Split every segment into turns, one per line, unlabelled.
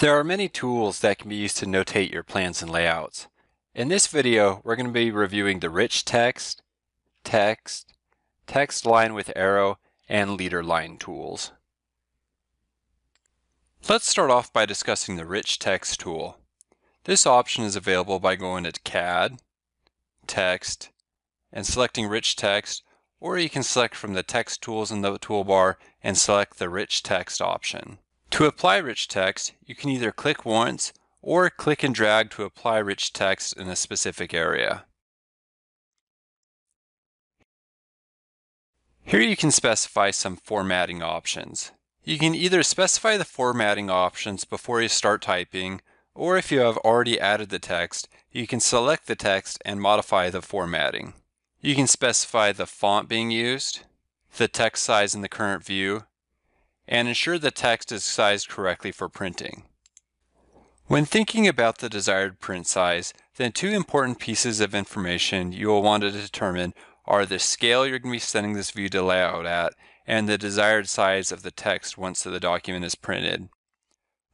There are many tools that can be used to notate your plans and layouts. In this video, we're going to be reviewing the rich text, text, text line with arrow, and leader line tools. Let's start off by discussing the rich text tool. This option is available by going to CAD, text, and selecting rich text, or you can select from the text tools in the toolbar and select the rich text option. To apply rich text, you can either click once or click and drag to apply rich text in a specific area. Here you can specify some formatting options. You can either specify the formatting options before you start typing, or if you have already added the text, you can select the text and modify the formatting. You can specify the font being used, the text size in the current view, and ensure the text is sized correctly for printing. When thinking about the desired print size, then two important pieces of information you will want to determine are the scale you're going to be sending this view to layout at and the desired size of the text once the document is printed.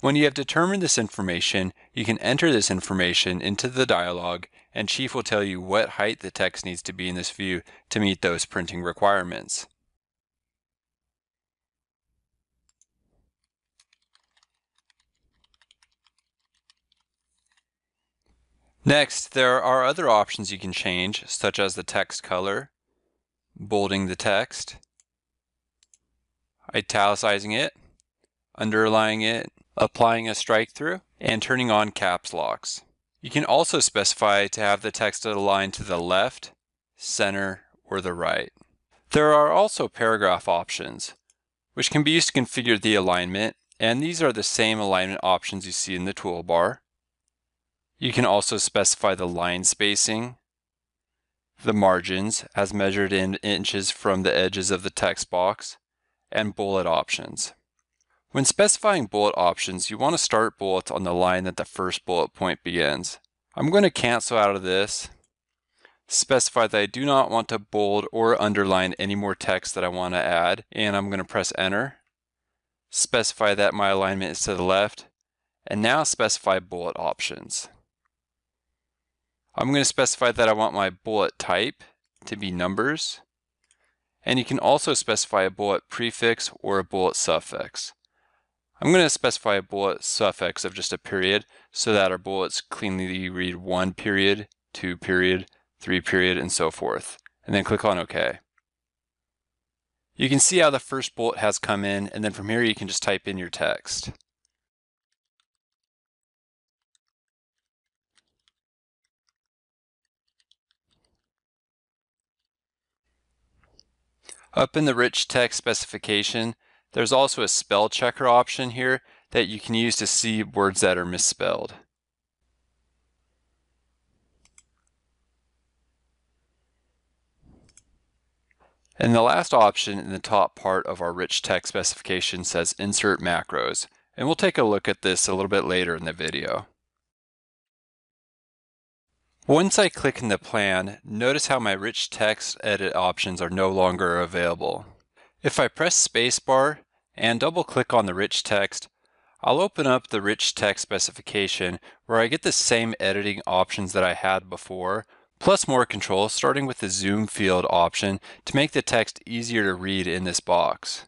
When you have determined this information, you can enter this information into the dialog and Chief will tell you what height the text needs to be in this view to meet those printing requirements. Next, there are other options you can change, such as the text color, bolding the text, italicizing it, underlining it, applying a strike through, and turning on caps locks. You can also specify to have the text aligned to the left, center, or the right. There are also paragraph options, which can be used to configure the alignment, and these are the same alignment options you see in the toolbar. You can also specify the line spacing, the margins as measured in inches from the edges of the text box, and bullet options. When specifying bullet options, you want to start bullets on the line that the first bullet point begins. I'm going to cancel out of this, specify that I do not want to bold or underline any more text that I want to add, and I'm going to press enter. Specify that my alignment is to the left, and now specify bullet options. I'm going to specify that I want my bullet type to be numbers. And you can also specify a bullet prefix or a bullet suffix. I'm going to specify a bullet suffix of just a period so that our bullets cleanly read one period, two period, three period, and so forth. And then click on OK. You can see how the first bullet has come in, and then from here you can just type in your text. Up in the rich text specification, there's also a spell checker option here that you can use to see words that are misspelled. And the last option in the top part of our rich text specification says insert macros. And we'll take a look at this a little bit later in the video. Once I click in the plan, notice how my rich text edit options are no longer available. If I press spacebar and double click on the rich text, I'll open up the rich text specification where I get the same editing options that I had before, plus more control starting with the zoom field option to make the text easier to read in this box.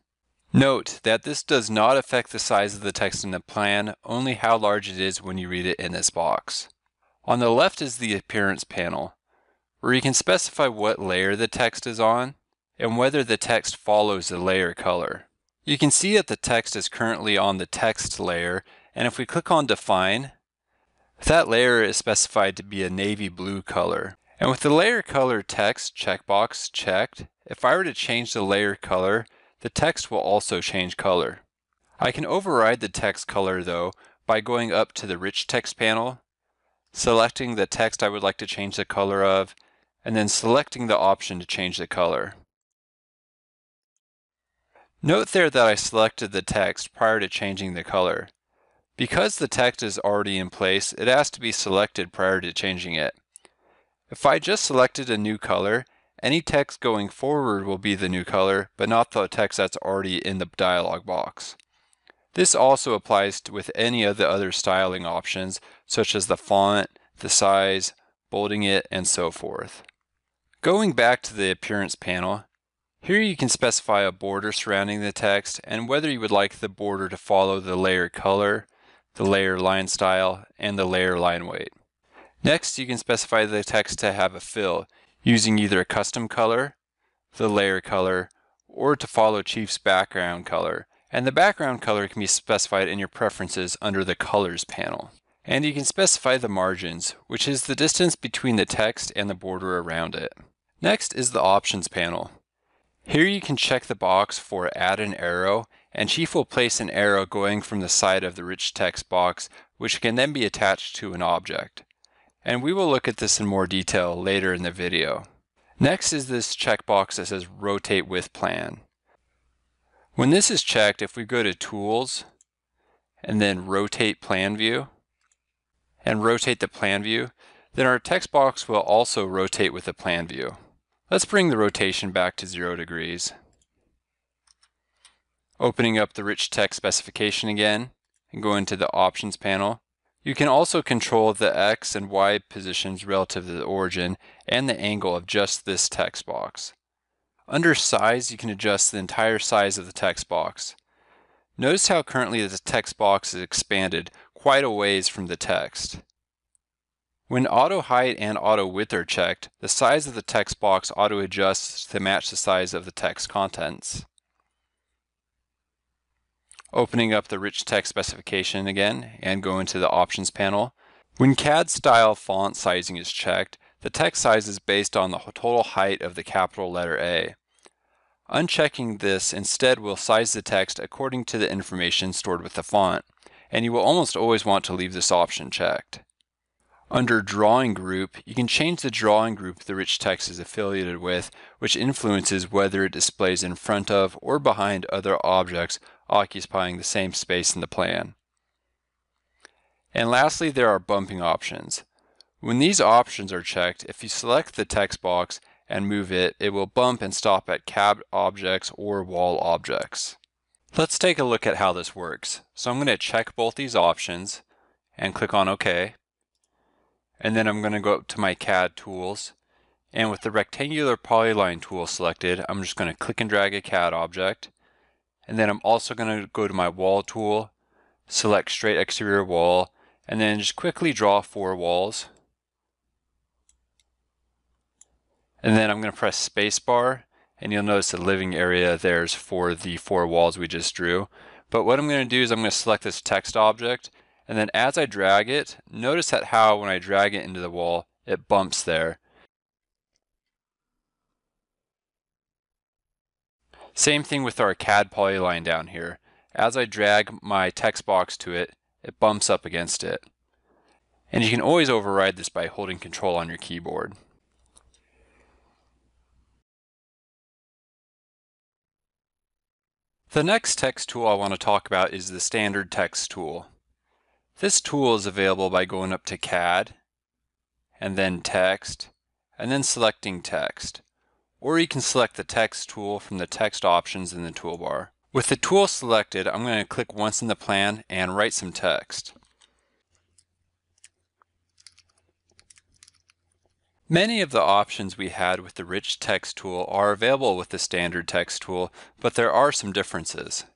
Note that this does not affect the size of the text in the plan, only how large it is when you read it in this box. On the left is the appearance panel, where you can specify what layer the text is on and whether the text follows the layer color. You can see that the text is currently on the text layer, and if we click on define, that layer is specified to be a navy blue color. And with the layer color text checkbox checked, if I were to change the layer color, the text will also change color. I can override the text color though by going up to the rich text panel selecting the text I would like to change the color of, and then selecting the option to change the color. Note there that I selected the text prior to changing the color. Because the text is already in place, it has to be selected prior to changing it. If I just selected a new color, any text going forward will be the new color, but not the text that's already in the dialog box. This also applies with any of the other styling options, such as the font, the size, bolding it, and so forth. Going back to the Appearance panel, here you can specify a border surrounding the text and whether you would like the border to follow the layer color, the layer line style, and the layer line weight. Next, you can specify the text to have a fill using either a custom color, the layer color, or to follow Chief's background color. And the background color can be specified in your preferences under the Colors panel. And you can specify the margins, which is the distance between the text and the border around it. Next is the Options panel. Here you can check the box for add an arrow and Chief will place an arrow going from the side of the rich text box which can then be attached to an object. And we will look at this in more detail later in the video. Next is this checkbox that says rotate with plan. When this is checked, if we go to tools and then rotate plan view and rotate the plan view, then our text box will also rotate with the plan view. Let's bring the rotation back to zero degrees. Opening up the rich text specification again and go into the options panel. You can also control the X and Y positions relative to the origin and the angle of just this text box. Under size, you can adjust the entire size of the text box. Notice how currently the text box is expanded quite a ways from the text. When auto height and auto width are checked, the size of the text box auto adjusts to match the size of the text contents. Opening up the rich text specification again and go into the options panel. When CAD style font sizing is checked, the text size is based on the total height of the capital letter A. Unchecking this instead will size the text according to the information stored with the font, and you will almost always want to leave this option checked. Under Drawing Group, you can change the drawing group the rich text is affiliated with, which influences whether it displays in front of or behind other objects occupying the same space in the plan. And lastly, there are bumping options. When these options are checked, if you select the text box and move it, it will bump and stop at CAD objects or wall objects. Let's take a look at how this works. So I'm going to check both these options and click on OK. And then I'm going to go up to my CAD tools. And with the rectangular polyline tool selected, I'm just going to click and drag a CAD object. And then I'm also going to go to my wall tool, select straight exterior wall, and then just quickly draw four walls. And then I'm going to press spacebar, and you'll notice the living area there's for the four walls we just drew. But what I'm going to do is I'm going to select this text object, and then as I drag it, notice that how when I drag it into the wall, it bumps there. Same thing with our CAD polyline down here. As I drag my text box to it, it bumps up against it. And you can always override this by holding control on your keyboard. The next text tool I want to talk about is the standard text tool. This tool is available by going up to CAD, and then Text, and then selecting Text. Or you can select the Text tool from the text options in the toolbar. With the tool selected, I'm going to click once in the plan and write some text. Many of the options we had with the Rich Text tool are available with the Standard Text tool, but there are some differences.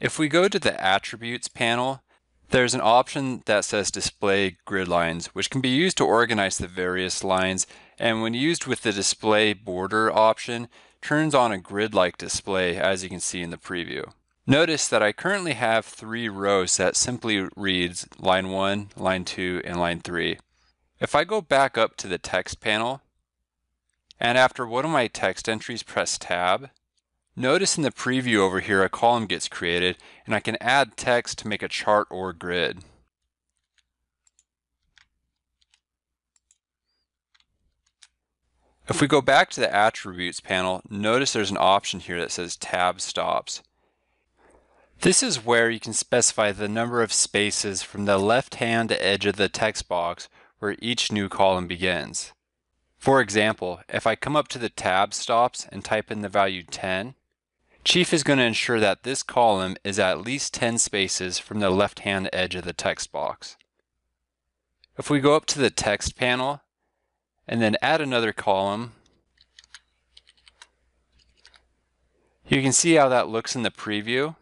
If we go to the Attributes panel, there's an option that says Display Grid Lines, which can be used to organize the various lines, and when used with the Display Border option, turns on a grid-like display as you can see in the preview. Notice that I currently have three rows that simply reads line 1, line 2, and line 3. If I go back up to the text panel, and after one of my text entries press tab, Notice in the preview over here a column gets created and I can add text to make a chart or grid. If we go back to the attributes panel, notice there's an option here that says tab stops. This is where you can specify the number of spaces from the left-hand edge of the text box where each new column begins. For example, if I come up to the tab stops and type in the value 10, Chief is going to ensure that this column is at least 10 spaces from the left-hand edge of the text box. If we go up to the text panel and then add another column, you can see how that looks in the preview.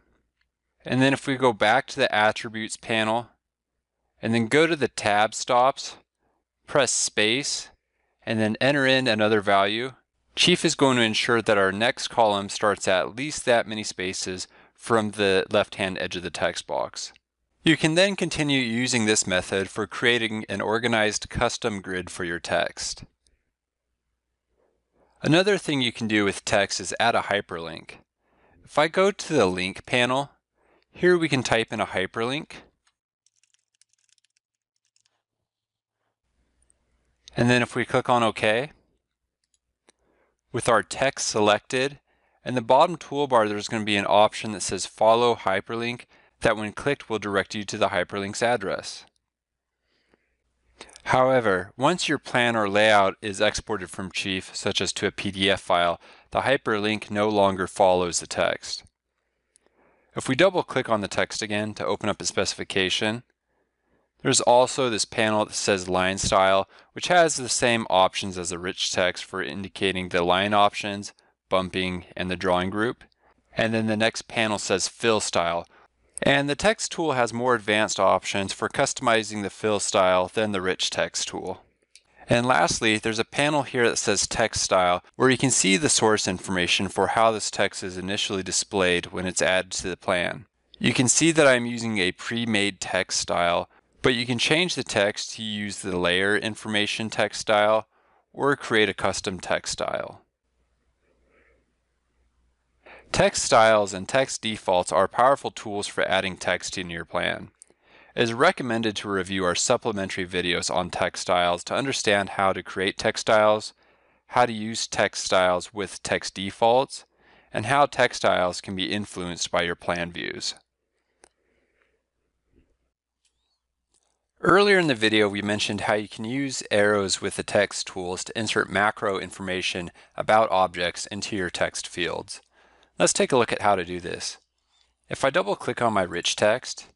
And then if we go back to the attributes panel and then go to the tab stops, press space, and then enter in another value, Chief is going to ensure that our next column starts at least that many spaces from the left-hand edge of the text box. You can then continue using this method for creating an organized custom grid for your text. Another thing you can do with text is add a hyperlink. If I go to the link panel, here we can type in a hyperlink. And then if we click on OK, with our text selected. In the bottom toolbar, there's going to be an option that says follow hyperlink that when clicked will direct you to the hyperlink's address. However, once your plan or layout is exported from Chief, such as to a PDF file, the hyperlink no longer follows the text. If we double click on the text again to open up a specification, there's also this panel that says line style, which has the same options as the rich text for indicating the line options, bumping, and the drawing group. And then the next panel says fill style. And the text tool has more advanced options for customizing the fill style than the rich text tool. And lastly, there's a panel here that says text style, where you can see the source information for how this text is initially displayed when it's added to the plan. You can see that I'm using a pre-made text style, but you can change the text to use the layer information text style or create a custom text style. Text styles and text defaults are powerful tools for adding text in your plan. It is recommended to review our supplementary videos on text styles to understand how to create text styles, how to use text styles with text defaults, and how text styles can be influenced by your plan views. Earlier in the video, we mentioned how you can use arrows with the text tools to insert macro information about objects into your text fields. Let's take a look at how to do this. If I double click on my rich text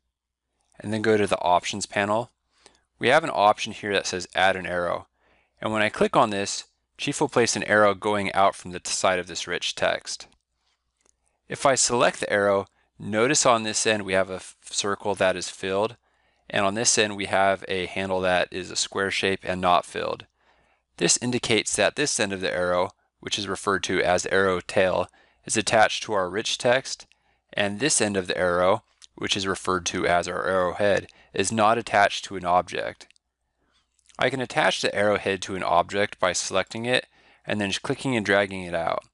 and then go to the options panel, we have an option here that says add an arrow. And when I click on this, Chief will place an arrow going out from the side of this rich text. If I select the arrow, notice on this end we have a circle that is filled and on this end, we have a handle that is a square shape and not filled. This indicates that this end of the arrow, which is referred to as arrow tail, is attached to our rich text, and this end of the arrow, which is referred to as our arrowhead, is not attached to an object. I can attach the arrowhead to an object by selecting it and then clicking and dragging it out.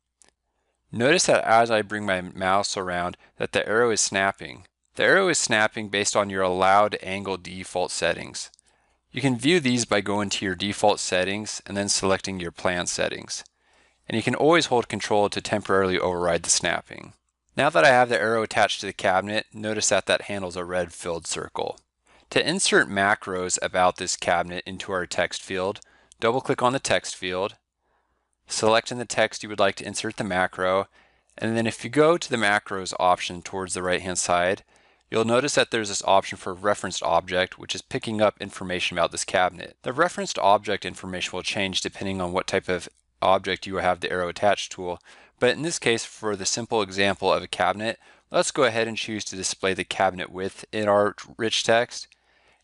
Notice that as I bring my mouse around that the arrow is snapping. The arrow is snapping based on your allowed angle default settings. You can view these by going to your default settings and then selecting your plan settings. And you can always hold control to temporarily override the snapping. Now that I have the arrow attached to the cabinet, notice that that handles a red filled circle. To insert macros about this cabinet into our text field, double click on the text field, select in the text you would like to insert the macro, and then if you go to the macros option towards the right hand side, You'll notice that there's this option for referenced object, which is picking up information about this cabinet. The referenced object information will change depending on what type of object you have the arrow attached tool. But in this case, for the simple example of a cabinet, let's go ahead and choose to display the cabinet width in our rich text.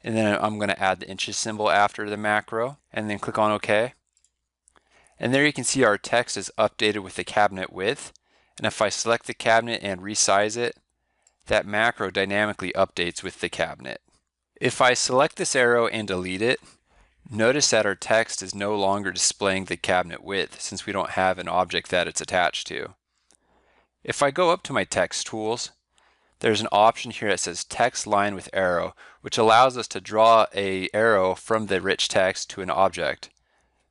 And then I'm going to add the inches symbol after the macro and then click on OK. And there you can see our text is updated with the cabinet width. And if I select the cabinet and resize it, that macro dynamically updates with the cabinet. If I select this arrow and delete it, notice that our text is no longer displaying the cabinet width since we don't have an object that it's attached to. If I go up to my text tools, there's an option here that says text line with arrow, which allows us to draw a arrow from the rich text to an object.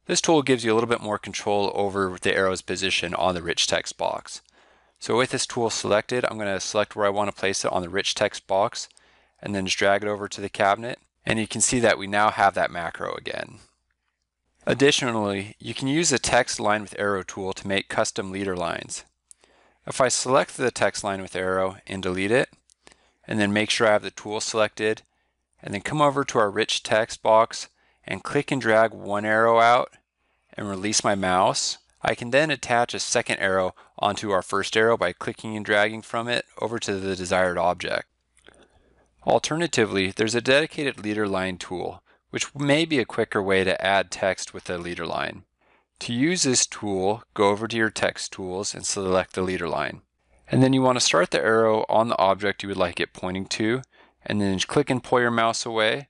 This tool gives you a little bit more control over the arrow's position on the rich text box. So with this tool selected, I'm going to select where I want to place it on the rich text box and then just drag it over to the cabinet. And you can see that we now have that macro again. Additionally, you can use the text line with arrow tool to make custom leader lines. If I select the text line with arrow and delete it, and then make sure I have the tool selected, and then come over to our rich text box and click and drag one arrow out and release my mouse, I can then attach a second arrow onto our first arrow by clicking and dragging from it over to the desired object. Alternatively, there's a dedicated leader line tool, which may be a quicker way to add text with a leader line. To use this tool, go over to your text tools and select the leader line. And then you want to start the arrow on the object you would like it pointing to, and then click and pull your mouse away.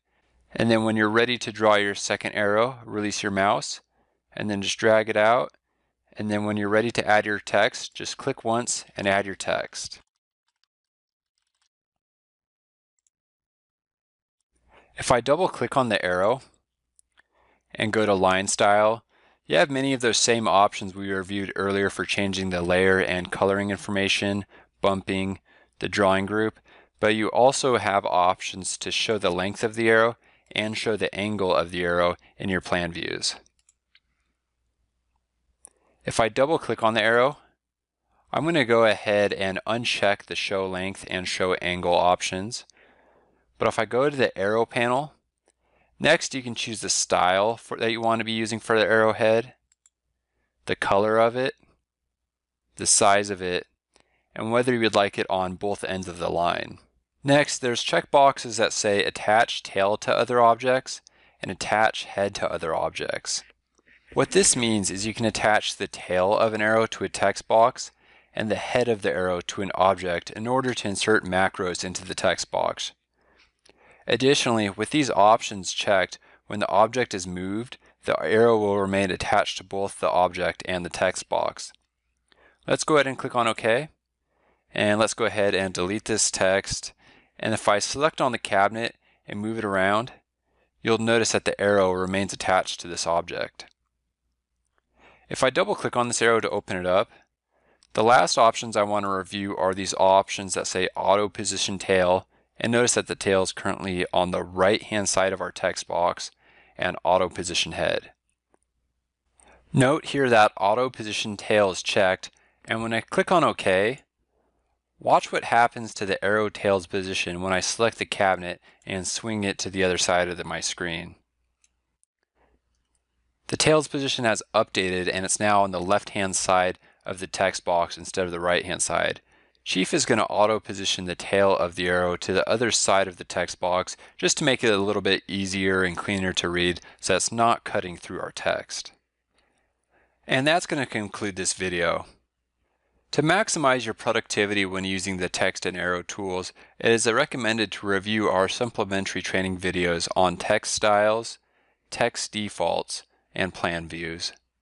And then when you're ready to draw your second arrow, release your mouse, and then just drag it out. And then when you're ready to add your text, just click once and add your text. If I double click on the arrow and go to line style, you have many of those same options we reviewed earlier for changing the layer and coloring information, bumping, the drawing group, but you also have options to show the length of the arrow and show the angle of the arrow in your plan views. If I double click on the arrow, I'm going to go ahead and uncheck the show length and show angle options. But if I go to the arrow panel, next you can choose the style for, that you want to be using for the arrowhead, the color of it, the size of it, and whether you would like it on both ends of the line. Next, there's checkboxes that say attach tail to other objects and attach head to other objects. What this means is you can attach the tail of an arrow to a text box and the head of the arrow to an object in order to insert macros into the text box. Additionally, with these options checked, when the object is moved, the arrow will remain attached to both the object and the text box. Let's go ahead and click on OK. And let's go ahead and delete this text. And if I select on the cabinet and move it around, you'll notice that the arrow remains attached to this object. If I double click on this arrow to open it up, the last options I want to review are these options that say auto position tail and notice that the tail is currently on the right hand side of our text box and auto position head. Note here that auto position tail is checked and when I click on OK, watch what happens to the arrow tail's position when I select the cabinet and swing it to the other side of the, my screen. The tail's position has updated and it's now on the left hand side of the text box instead of the right hand side. Chief is going to auto position the tail of the arrow to the other side of the text box just to make it a little bit easier and cleaner to read so it's not cutting through our text. And that's going to conclude this video. To maximize your productivity when using the text and arrow tools, it is recommended to review our supplementary training videos on text styles, text defaults, and plan views.